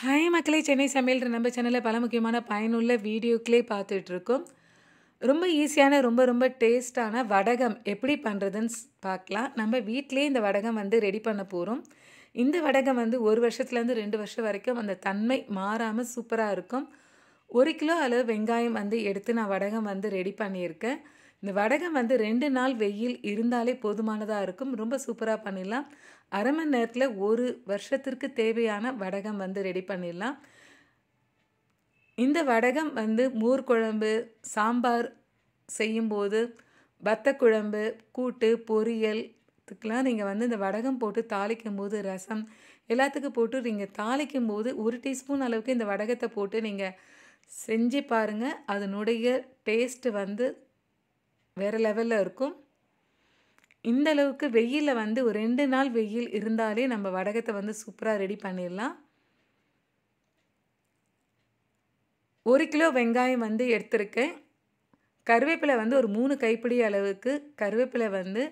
Hi மக்களே. சென்னை சமையல் நம்ம சேனலில் பல முக்கியமான பயனுள்ள வீடியோக்களே பார்த்துட்ருக்கோம். ரொம்ப ஈஸியான ரொம்ப ரொம்ப டேஸ்டான வடகம் எப்படி பண்ணுறதுன்னு பார்க்கலாம். நம்ம வீட்டிலே இந்த வடகம் வந்து ரெடி பண்ண போகிறோம் இந்த வடகம் வந்து ஒரு வருஷத்துலேருந்து ரெண்டு வருஷம் வரைக்கும் அந்த தன்மை மாறாமல் சூப்பராக இருக்கும். ஒரு கிலோ அளவு வெங்காயம் வந்து எடுத்து நான் வடகம் வந்து ரெடி பண்ணியிருக்கேன். இந்த வடகம் வந்து ரெண்டு நாள் வெயில் இருந்தாலே போதுமானதாக இருக்கும். ரொம்ப சூப்பராக பண்ணிடலாம். அரை மணி நேரத்தில் ஒரு வருஷத்திற்கு தேவையான வடகம் வந்து ரெடி பண்ணிடலாம். இந்த வடகம் வந்து மோர் குழம்பு சாம்பார் செய்யும்போது வத்த குழம்பு கூட்டு பொரியல் இதுக்கெலாம் நீங்கள் வந்து இந்த வடகம் போட்டு தாளிக்கும் போது ரசம் எல்லாத்துக்கும் போட்டு நீங்கள் தாளிக்கும் போது ஒரு டீஸ்பூன் அளவுக்கு இந்த வடகத்தை போட்டு நீங்கள் செஞ்சு பாருங்கள் அதனுடைய டேஸ்ட்டு வந்து வேறு லெவலில் இருக்கும். இந்த அளவுக்கு வெயிலில் வந்து ஒரு ரெண்டு நாள் வெயில் இருந்தாலே நம்ம வடகத்தை வந்து சூப்பராக ரெடி பண்ணிடலாம். ஒரு கிலோ வெங்காயம் வந்து எடுத்திருக்கேன். கருவேப்பிலை வந்து ஒரு மூணு கைப்பிடி அளவுக்கு கருவேப்பிலை வந்து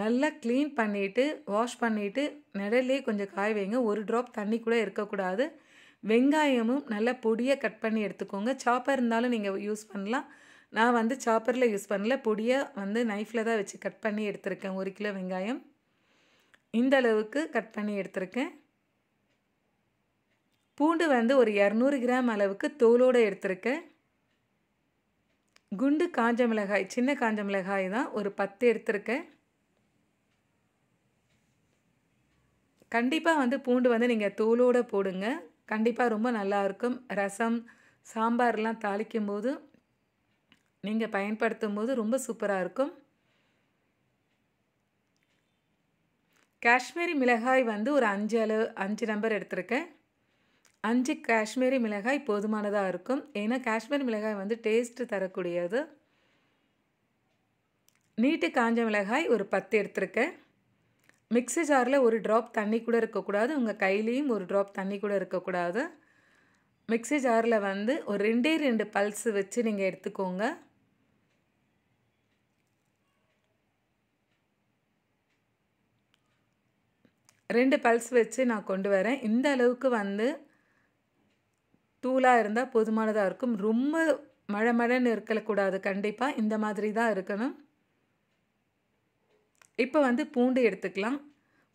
நல்லா க்ளீன் பண்ணிவிட்டு வாஷ் பண்ணிவிட்டு நிழல்லே கொஞ்சம் காய வைங்க. ஒரு ட்ராப் தண்ணி கூட இருக்கக்கூடாது. வெங்காயமும் நல்லா பொடியாக கட் பண்ணி எடுத்துக்கோங்க. சாப்பர் இருந்தாலும் நீங்கள் யூஸ் பண்ணலாம். நான் வந்து சாப்பரில் யூஸ் பண்ணல. பொடியாக வந்து நைஃப்பில் தான் வச்சு கட் பண்ணி எடுத்திருக்கேன். ஒரு கிலோ வெங்காயம். இந்த அளவுக்கு கட் பண்ணி எடுத்திருக்கேன். பூண்டு வந்து ஒரு இரநூறு கிராம் அளவுக்கு தோலோடு எடுத்திருக்கேன். குண்டு காஞ்ச மிளகாய் சின்ன காஞ்ச மிளகாய் தான் ஒரு பத்து எடுத்திருக்கேன். கண்டிப்பாக வந்து பூண்டு வந்து நீங்கள் தோலோடு போடுங்க. கண்டிப்பாக ரொம்ப நல்லாயிருக்கும் ரசம் சாம்பார்லாம் தாளிக்கும் போது நீங்கள் பயன்படுத்தும் போது ரொம்ப சூப்பராக இருக்கும். காஷ்மீரி மிளகாய் வந்து ஒரு அஞ்சு அளவு அஞ்சு நம்பர் எடுத்திருக்கேன். அஞ்சு காஷ்மீரி மிளகாய் போதுமானதாக இருக்கும். ஏன்னா காஷ்மீரி மிளகாய் வந்து டேஸ்ட்டு தரக்கூடியது. நீட்டு காஞ்ச மிளகாய் ஒரு பத்து எடுத்திருக்கேன். மிக்ஸி ஜாரில் ஒரு ட்ராப் தண்ணி கூட இருக்கக்கூடாது. உங்கள் கையிலையும் ஒரு ட்ராப் தண்ணி கூட இருக்கக்கூடாது. மிக்ஸி ஜாரில் வந்து ஒரு ரெண்டே ரெண்டு பல்ஸ் வச்சு நீங்கள் எடுத்துக்கோங்க. ரெண்டு பல்ஸ் வச்சு நான் கொண்டு வரேன். இந்த அளவுக்கு வந்து தூளாக இருந்தால் போதுமானதாக இருக்கும். ரொம்ப மழை மழைன்னு இருக்கக்கூடாது கண்டிப்பாக இந்த மாதிரி தான் இருக்கணும். இப்போ வந்து பூண்டு எடுத்துக்கலாம்.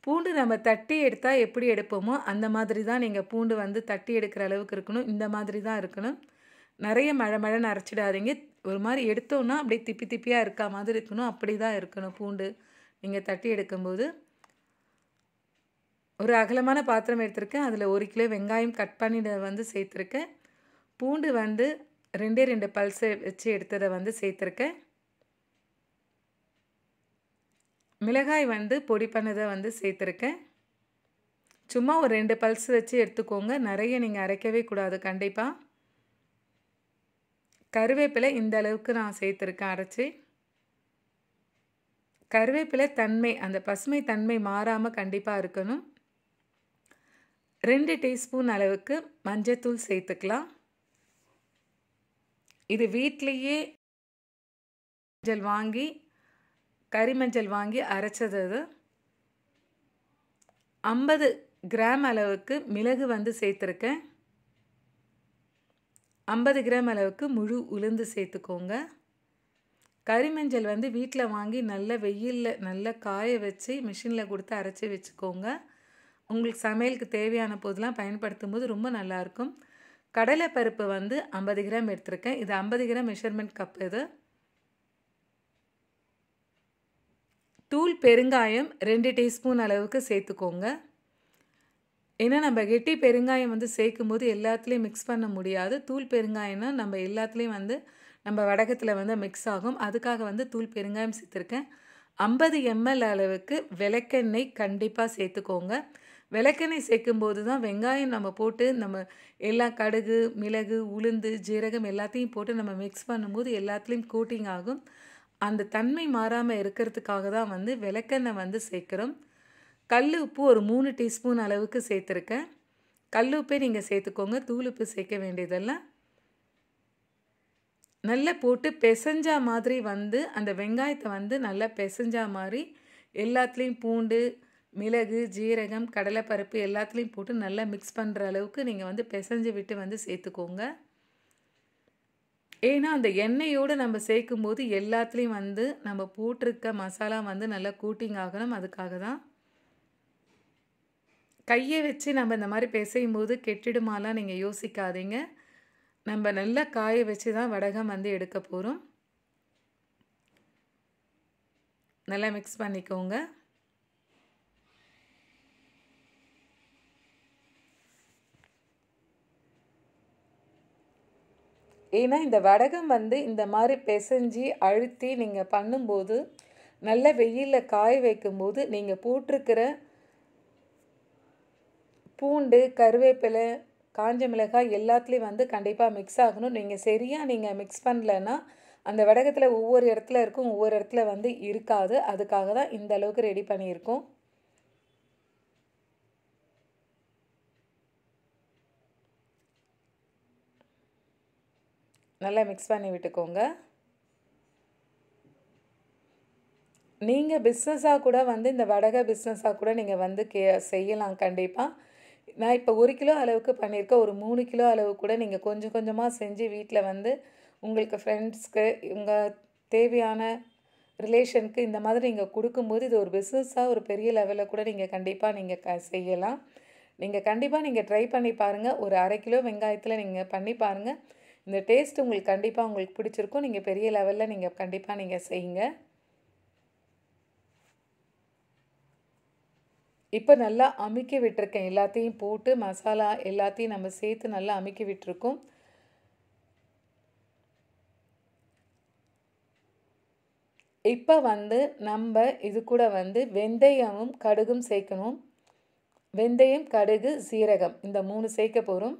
பூண்டு நம்ம தட்டி எடுத்தால் எப்படி எடுப்போமோ அந்த மாதிரி தான் நீங்கள் பூண்டு வந்து தட்டி எடுக்கிற அளவுக்கு இருக்கணும். இந்த மாதிரி தான் இருக்கணும். நிறைய மழை மழைன்னு அரைச்சிடாதீங்க. ஒரு மாதிரி எடுத்தோன்னா அப்படியே திப்பி திப்பியாக இருக்கா மாதிரி இருக்கணும். அப்படி தான் இருக்கணும் பூண்டு. நீங்கள் தட்டி எடுக்கும்போது. ஒரு அகலமான பாத்திரம் எடுத்திருக்கேன். அதில் ஒரு கிலோ வெங்காயம் கட் பண்ணிட வந்து சேர்த்துருக்கேன். பூண்டு வந்து ரெண்டே ரெண்டு பல்ஸை வச்சு எடுத்ததை வந்து சேர்த்துருக்கேன். மிளகாய் வந்து பொடி பண்ணதை வந்து சேர்த்துருக்கேன். சும்மா ஒரு ரெண்டு பல்ஸ் வச்சு எடுத்துக்கோங்க. நிறைய நீங்கள் அரைக்கவே கூடாது கண்டிப்பாக கருவேப்பிலை இந்த அளவுக்கு நான் சேர்த்துருக்கேன் அரைச்சி. கருவேப்பிலை தன்மை அந்த பசுமை தன்மை மாறாமல் கண்டிப்பாக இருக்கணும். ரெண்டு டீஸ்பூன் அளவுக்கு மஞ்சத்தூள் சேர்த்துக்கலாம். இது வீட்லேயே மஞ்சள் வாங்கி கறிமஞ்சள் வாங்கி அரைச்சது அது ஐம்பது கிராம் அளவுக்கு மிளகு வந்து சேர்த்துருக்கேன். ஐம்பது கிராம் அளவுக்கு முழு உளுந்து சேர்த்துக்கோங்க. கறிமஞ்சள் வந்து வீட்டில் வாங்கி நல்ல வெயிலில் நல்லா காய வச்சு மிஷினில் கொடுத்து அரைச்சி வச்சுக்கோங்க. உங்களுக்கு சமையலுக்கு தேவையான போதெல்லாம் பயன்படுத்தும் போது ரொம்ப நல்லாயிருக்கும். கடலை பருப்பு வந்து ஐம்பது கிராம் எடுத்திருக்கேன். இது ஐம்பது கிராம் மெஷர்மெண்ட் கப் இது. தூள் பெருங்காயம் ரெண்டு டீஸ்பூன் அளவுக்கு சேர்த்துக்கோங்க. ஏன்னா நம்ம கெட்டி பெருங்காயம் வந்து சேர்க்கும் போது எல்லாத்துலேயும் மிக்ஸ் பண்ண முடியாது. தூள் பெருங்காயம்னா நம்ம எல்லாத்துலேயும் வந்து நம்ம வடகத்தில் வந்து மிக்ஸ் ஆகும். அதுக்காக வந்து தூள் பெருங்காயம் சேர்த்துருக்கேன். ஐம்பது எம்எல் அளவுக்கு விளக்கெண்ணெய் கண்டிப்பாக சேர்த்துக்கோங்க. விளக்கெண்ணெய் சேர்க்கும்போது தான் வெங்காயம் நம்ம போட்டு நம்ம எல்லா கடுகு மிளகு உளுந்து ஜீரகம் எல்லாத்தையும் போட்டு நம்ம மிக்ஸ் பண்ணும்போது எல்லாத்துலேயும் கோட்டிங் ஆகும். அந்த தன்மை மாறாமல் இருக்கிறதுக்காக தான் வந்து விளக்கெண்ணெய் வந்து சேர்க்குறோம். கல் உப்பு ஒரு மூணு டீஸ்பூன் அளவுக்கு சேர்த்துருக்கேன். கல் உப்பே நீங்கள் சேர்த்துக்கோங்க. தூள் உப்பு சேர்க்க வேண்டியதெல்லாம். நல்லா போட்டு பெசஞ்சா மாதிரி வந்து அந்த வெங்காயத்தை வந்து நல்லா பெசஞ்சா மாதிரி எல்லாத்துலேயும் பூண்டு மிளகு ஜீரகம் கடலைப்பருப்பு எல்லாத்துலேயும் போட்டு நல்லா மிக்ஸ் பண்ணுற அளவுக்கு நீங்கள் வந்து பிசைஞ்சு விட்டு வந்து சேர்த்துக்கோங்க. ஏன்னா அந்த எண்ணெயோடு நம்ம சேர்க்கும் போது எல்லாத்துலேயும் வந்து நம்ம போட்டிருக்க மசாலா வந்து நல்லா கூட்டிங் ஆகணும். அதுக்காக தான். கையை வச்சு நம்ம இந்த மாதிரி பிசையும் போது கெட்டிடுமாலாம் நீங்கள் யோசிக்காதீங்க. நம்ம நல்லா காய வச்சு தான் வடகம் வந்து எடுக்க போகிறோம் நல்லா மிக்ஸ் பண்ணிக்கோங்க. ஏன்னா இந்த வடகம் வந்து இந்த மாதிரி பிசைஞ்சு அழுத்தி நீங்கள் பண்ணும்போது நல்ல வெயிலில் காய வைக்கும்போது நீங்கள் போட்டிருக்கிற பூண்டு கருவேப்பிலை காஞ்ச மிளகாய் எல்லாத்துலேயும் வந்து கண்டிப்பாக மிக்ஸ் ஆகணும். நீங்கள் சரியாக நீங்கள் மிக்ஸ் பண்ணலன்னா அந்த வடகத்தில் ஒவ்வொரு இடத்துல இருக்கும் ஒவ்வொரு இடத்துல வந்து இருக்காது. அதுக்காக தான் இந்த அளவுக்கு ரெடி பண்ணியிருக்கோம். நல்லா மிக்ஸ் பண்ணி விட்டுக்கோங்க. நீங்கள் பிஸ்னஸாக கூட வந்து இந்த வடகை பிஸ்னஸாக கூட நீங்கள் வந்து கே செய்யலாம் கண்டிப்பாக நான் இப்போ ஒரு கிலோ அளவுக்கு பண்ணியிருக்கேன். ஒரு மூணு கிலோ அளவு கூட நீங்கள் கொஞ்சம் கொஞ்சமாக செஞ்சு வீட்டில் வந்து உங்களுக்கு ஃப்ரெண்ட்ஸ்க்கு உங்கள் தேவையான ரிலேஷனுக்கு இந்த மாதிரி நீங்கள் கொடுக்கும்போது இது ஒரு பிஸ்னஸாக ஒரு பெரிய லெவலில் கூட நீங்கள் கண்டிப்பாக நீங்கள் க செய்யலாம். நீங்கள் கண்டிப்பாக நீங்கள் ட்ரை பண்ணி பாருங்கள் ஒரு அரை கிலோ வெங்காயத்தில் நீங்கள் பண்ணி பாருங்கள் இந்த டேஸ்ட் உங்களுக்கு கண்டிப்பாக உங்களுக்கு பிடிச்சிருக்கும். நீங்கள் பெரிய லெவலில் நீங்கள் கண்டிப்பாக நீங்கள் செய்யுங்க. இப்போ நல்லா அமுக்கி விட்டுருக்கேன். எல்லாத்தையும் போட்டு மசாலா எல்லாத்தையும் நம்ம சேர்த்து நல்லா அமுக்கி விட்டுருக்கோம். இப்போ வந்து நம்ம இது கூட வந்து வெந்தயமும் கடுகும் சேர்க்கணும். வெந்தயம் கடுகு சீரகம் இந்த மூணு சேர்க்க போகிறோம்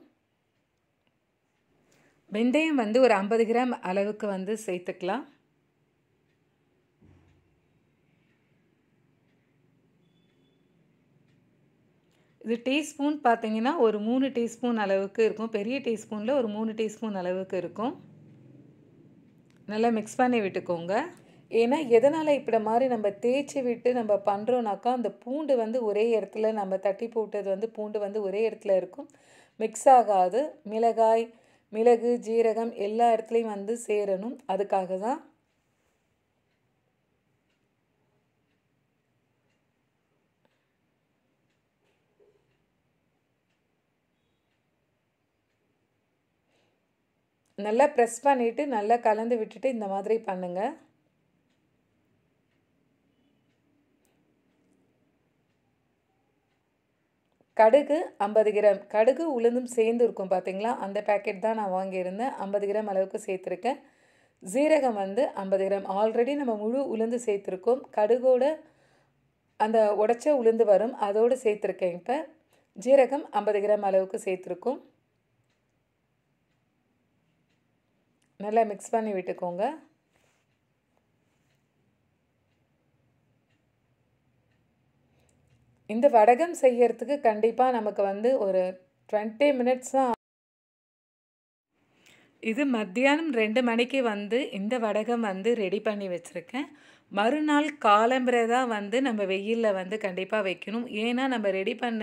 வெந்தயம் வந்து ஒரு ஐம்பது கிராம் அளவுக்கு வந்து சேர்த்துக்கலாம். இது டீஸ்பூன் பார்த்தீங்கன்னா ஒரு மூணு டீஸ்பூன் அளவுக்கு இருக்கும். பெரிய டீஸ்பூனில் ஒரு மூணு டீஸ்பூன் அளவுக்கு இருக்கும். நல்லா மிக்ஸ் பண்ணி விட்டுக்கோங்க. ஏன்னா எதனால் இப்படி மாதிரி நம்ம தேய்ச்சி விட்டு நம்ம பண்ணுறோன்னாக்கா அந்த பூண்டு வந்து ஒரே இடத்துல நம்ம தட்டி போட்டது வந்து பூண்டு வந்து ஒரே இடத்துல இருக்கும். மிக்ஸ் ஆகாது. மிளகாய் மிளகு ஜீரகம் எல்லா இடத்துலையும் வந்து சேரணும். அதுக்காக தான் நல்லா ப்ரெஸ் பண்ணிவிட்டு நல்லா கலந்து விட்டுட்டு இந்த மாதிரி பண்ணுங்கள் கடுகு ஐம்பது கிராம். கடுகு உளுந்தும் சேர்ந்து இருக்கும் பார்த்தீங்களா அந்த பேக்கெட் தான் நான் வாங்கியிருந்தேன். ஐம்பது கிராம் அளவுக்கு சேர்த்துருக்கேன். ஜீரகம் வந்து ஐம்பது கிராம். ஆல்ரெடி நம்ம முழு உளுந்து சேர்த்துருக்கோம். கடுகோட அந்த உடச்ச உளுந்து வரும். அதோடு சேர்த்துருக்கேன் இப்போ. ஜீரகம் ஐம்பது கிராம் அளவுக்கு சேர்த்துருக்கோம். நல்லா மிக்ஸ் பண்ணி விட்டுக்கோங்க. இந்த வடகம் செய்யறதுக்கு கண்டிப்பாக நமக்கு வந்து ஒரு டுவெண்ட்டி மினிட்ஸ் தான் இது மத்தியானம் ரெண்டு மணிக்கு வந்து இந்த வடகம் வந்து ரெடி பண்ணி வச்சுருக்கேன். மறுநாள் காலம்பரை தான் வந்து நம்ம வெயிலில் வந்து கண்டிப்பாக வைக்கணும். ஏன்னா நம்ம ரெடி பண்ண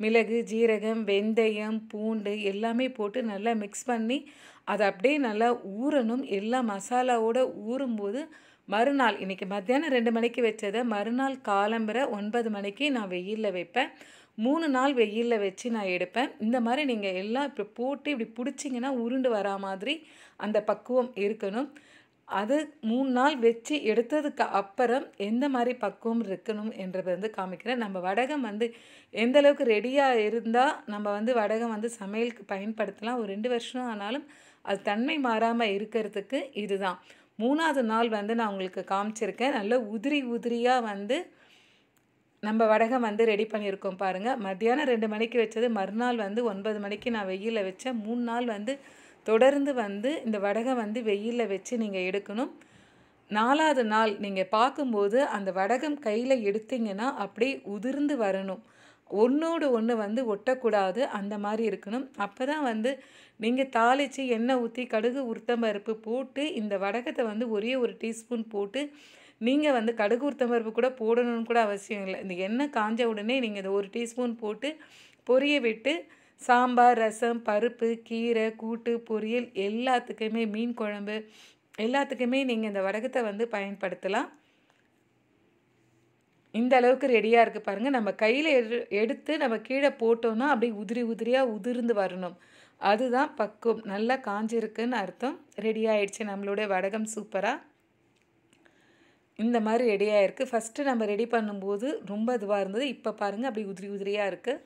மிளகு ஜீரகம் வெந்தயம் பூண்டு எல்லாமே போட்டு நல்லா மிக்ஸ் பண்ணி அதை அப்படியே நல்லா ஊறணும். எல்லா மசாலாவோடு ஊறும்போது மறுநாள் இன்றைக்கி மத்தியானம் ரெண்டு மணிக்கு வச்சதை மறுநாள் காலம்பரை ஒன்பது மணிக்கு நான் வெயிலில் வைப்பேன். மூணு நாள் வெயிலில் வச்சு நான் எடுப்பேன். இந்த மாதிரி நீங்கள் எல்லாம் இப்போ போட்டு இப்படி பிடிச்சிங்கன்னா உருண்டு வரா மாதிரி அந்த பக்குவம் இருக்கணும். அது மூணு நாள் வச்சு எடுத்ததுக்கு அப்புறம் எந்த மாதிரி பக்குவம் இருக்கணும் என்றதை வந்து காமிக்கிறேன். நம்ம வடகம் வந்து எந்த அளவுக்கு ரெடியாக இருந்தால் நம்ம வந்து வடகம் வந்து சமையலுக்கு பயன்படுத்தலாம். ஒரு ரெண்டு வருஷம் ஆனாலும் அது தன்மை மாறாமல் இருக்கிறதுக்கு இதுதான். மூணாவது நாள் வந்து நான் உங்களுக்கு காமிச்சிருக்கேன். நல்ல உதிரி உதிரியாக வந்து நம்ம வடகம் வந்து ரெடி பண்ணியிருக்கோம் பாருங்கள் மத்தியானம் ரெண்டு மணிக்கு வச்சது மறுநாள் வந்து ஒன்பது மணிக்கு நான் வெயிலில் வச்சேன். மூணு நாள் வந்து தொடர்ந்து வந்து இந்த வடகம் வந்து வெயிலில் வச்சு நீங்கள் எடுக்கணும். நாலாவது நாள் நீங்கள் பார்க்கும்போது அந்த வடகம் கையில் எடுத்தீங்கன்னா அப்படியே உதிர்ந்து வரணும். ஒன்றோடு ஒன்று வந்து ஒட்டக்கூடாது. அந்த மாதிரி இருக்கணும். அப்போ தான் வந்து நீங்கள் தாளித்து எண்ணெய் ஊற்றி கடுகு உளுத்தம்பருப்பு போட்டு இந்த வடகத்தை வந்து ஒரே ஒரு டீஸ்பூன் போட்டு நீங்கள் வந்து கடுகு உளுத்தம்பருப்பு கூட போடணும்னு கூட அவசியம் இல்லை. இந்த எண்ணெய் காஞ்ச உடனே நீங்கள் இதை ஒரு டீஸ்பூன் போட்டு பொரிய விட்டு சாம்பார் ரசம் பருப்பு கீரை கூட்டு பொரியல் எல்லாத்துக்குமே மீன் குழம்பு எல்லாத்துக்குமே நீங்கள் இந்த வடகத்தை வந்து பயன்படுத்தலாம். இந்த அளவுக்கு ரெடியாக இருக்குது பாருங்கள் நம்ம கையில் எடு எடுத்து நம்ம கீழே போட்டோன்னா அப்படியே உதிரி உதிரியாக உதிர்ந்து வரணும். அதுதான் பக்குவம். நல்லா காஞ்சிருக்குன்னு அர்த்தம். ரெடி ஆயிடுச்சு நம்மளுடைய வடகம் சூப்பராக இந்த மாதிரி ரெடியாக இருக்குது ஃபஸ்ட்டு நம்ம ரெடி பண்ணும்போது ரொம்ப இதுவாக இருந்தது. இப்போ பாருங்கள் அப்படி உதிரி உதிரியாக இருக்குது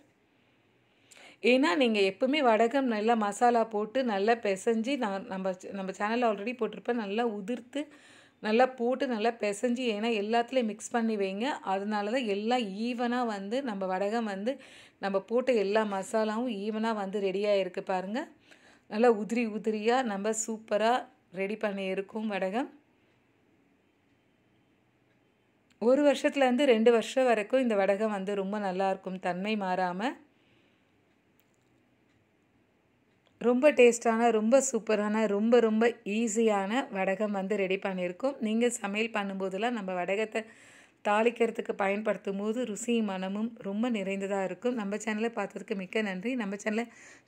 ஏன்னா நீங்கள் எப்பவுமே வடகம் நல்லா மசாலா போட்டு நல்லா பிசைஞ்சு நான் நம்ம நம்ம சேனலில் ஆல்ரெடி போட்டிருப்பேன். நல்லா உதிர்த்து நல்லா போட்டு நல்லா பிசைஞ்சு ஏன்னா எல்லாத்துலேயும் மிக்ஸ் பண்ணி வைங்க. அதனால தான் எல்லாம் ஈவனாக வந்து நம்ம வடகம் வந்து நம்ம போட்ட எல்லா மசாலாவும் ஈவனாக வந்து ரெடியாக இருக்குது பாருங்கள் நல்லா உதிரி உதிரியாக நம்ம சூப்பராக ரெடி பண்ணி இருக்கும் வடகம். ஒரு வருஷத்துலேருந்து ரெண்டு வருஷம் வரைக்கும் இந்த வடகம் வந்து ரொம்ப நல்லாயிருக்கும் தன்மை மாறாமல் ரொம்ப டேஸ்டான ரொம்ப சூப்பரான ரொம்ப ரொம்ப ஈஸியான வடகம் வந்து ரெடி பண்ணியிருக்கோம். நீங்கள் சமையல் பண்ணும்போதெல்லாம் நம்ம வடகத்தை தாளிக்கிறதுக்கு பயன்படுத்தும் போது ருசியும் மனமும் ரொம்ப நிறைந்ததாக இருக்கும். நம்ம சேனலை பார்த்ததுக்கு மிக்க நன்றி. நம்ம சேனலை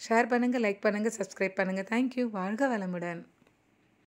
ஷேர் பண்ணுங்கள் லைக் பண்ணுங்கள் சப்ஸ்கிரைப் பண்ணுங்கள் தேங்க்யூ வாழ்க வளமுடன்.